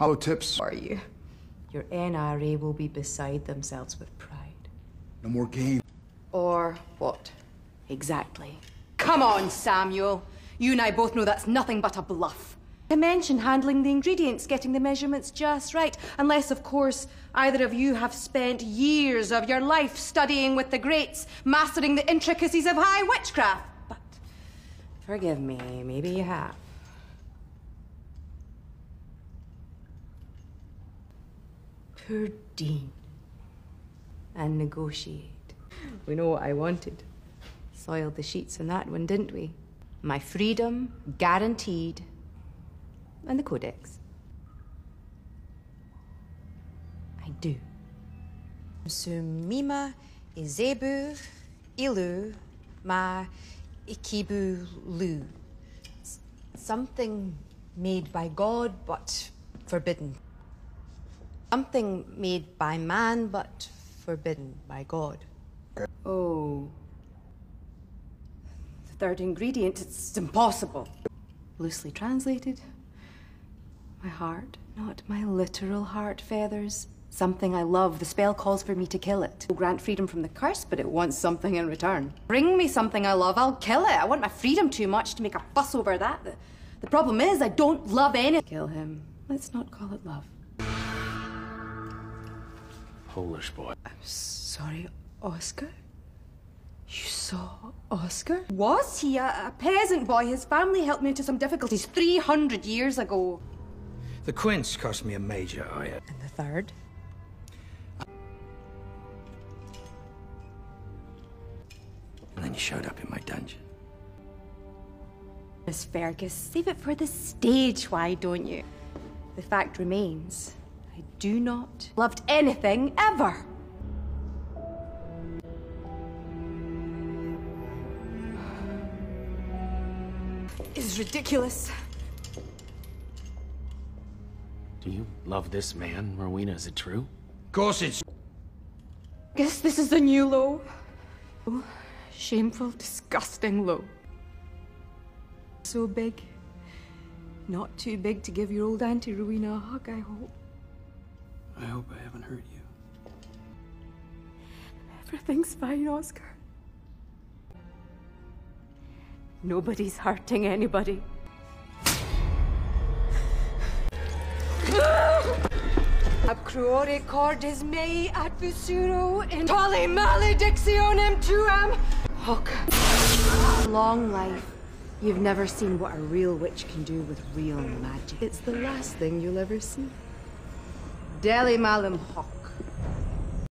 Hollow tips. Are you? Your NRA will be beside themselves with pride. No more game. Or what? Exactly. Come on, Samuel. You and I both know that's nothing but a bluff. I mentioned handling the ingredients, getting the measurements just right. Unless, of course, either of you have spent years of your life studying with the greats, mastering the intricacies of high witchcraft. But forgive me, maybe you have. Poor Dean. And negotiate. We know what I wanted. Soiled the sheets on that one, didn't we? My freedom, guaranteed. And the codex. I do. Sumima Izebu Ilu Ma Ikibu Lu. Something made by God but forbidden. Something made by man but forbidden by God. Oh. The third ingredient, it's impossible. Loosely translated, my heart, not my literal heart feathers. Something I love. The spell calls for me to kill it. Will grant freedom from the curse, but it wants something in return. Bring me something I love, I'll kill it. I want my freedom too much to make a fuss over that. The, the problem is, I don't love any. Kill him. Let's not call it love. Polish boy. I'm sorry, Oscar? You saw Oscar? Was he a, a peasant boy? His family helped me into some difficulties 300 years ago. The quince cost me a major hire. And the third? And then you showed up in my dungeon. Miss Fergus, save it for the stage, why don't you? The fact remains, I do not loved anything ever. Is ridiculous. Do you love this man, Rowena? Is it true? Of course it's... Guess this is the new low. Oh, shameful, disgusting low. So big. Not too big to give your old Auntie Rowena a hug, I hope. I hope I haven't hurt you. Everything's fine, Oscar. Nobody's hurting anybody. Abcruore cordis mei advisuro in tolli maledictionem tuam hoc. Long life. You've never seen what a real witch can do with real magic. It's the last thing you'll ever see. Deli malum hoc.